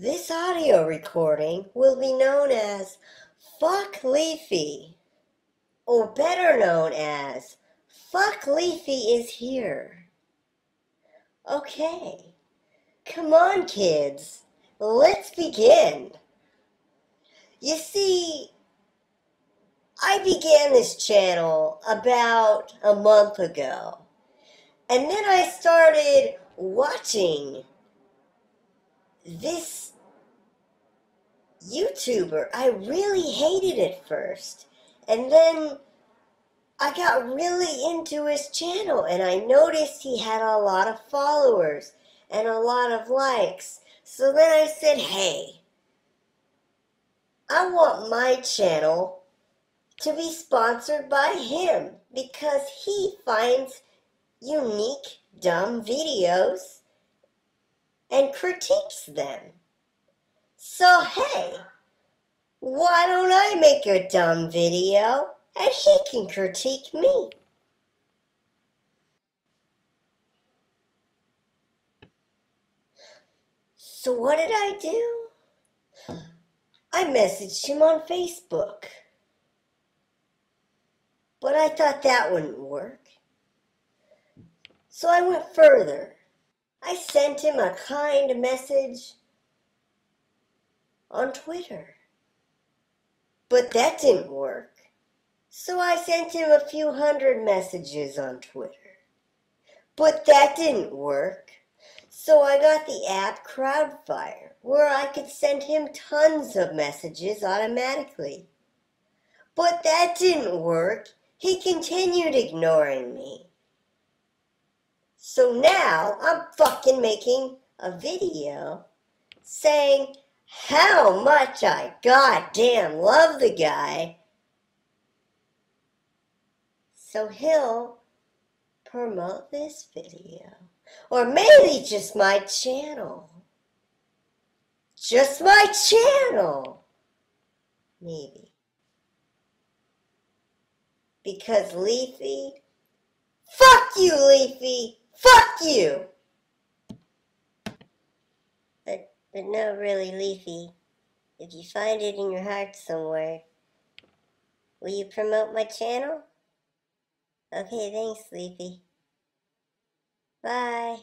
This audio recording will be known as Fuck Leafy, or better known as Fuck Leafy is Here. Okay, come on, kids, let's begin. You see, I began this channel about a month ago, and then I started watching this YouTuber. I really hated it first. And then I got really into his channel and I noticed he had a lot of followers and a lot of likes. So then I said, hey, I want my channel to be sponsored by him because he finds unique, dumb videos and critiques them. So, hey, why don't I make a dumb video and he can critique me? So, what did I do? I messaged him on Facebook. But I thought that wouldn't work. So I went further. I sent him a kind message on Twitter. But that didn't work. So I sent him a few hundred messages on Twitter. But that didn't work. So I got the app Crowdfire, where I could send him tons of messages automatically. But that didn't work. He continued ignoring me. So now I'm fucking making a video saying how much I goddamn love the guy. So he'll promote this video. Or maybe just my channel. Just my channel. Maybe. Because Leafy, fuck you, Leafy, fuck you. But, but no, really, Leafy, if you find it in your heart somewhere, will you promote my channel? Okay, thanks, Leafy. Bye.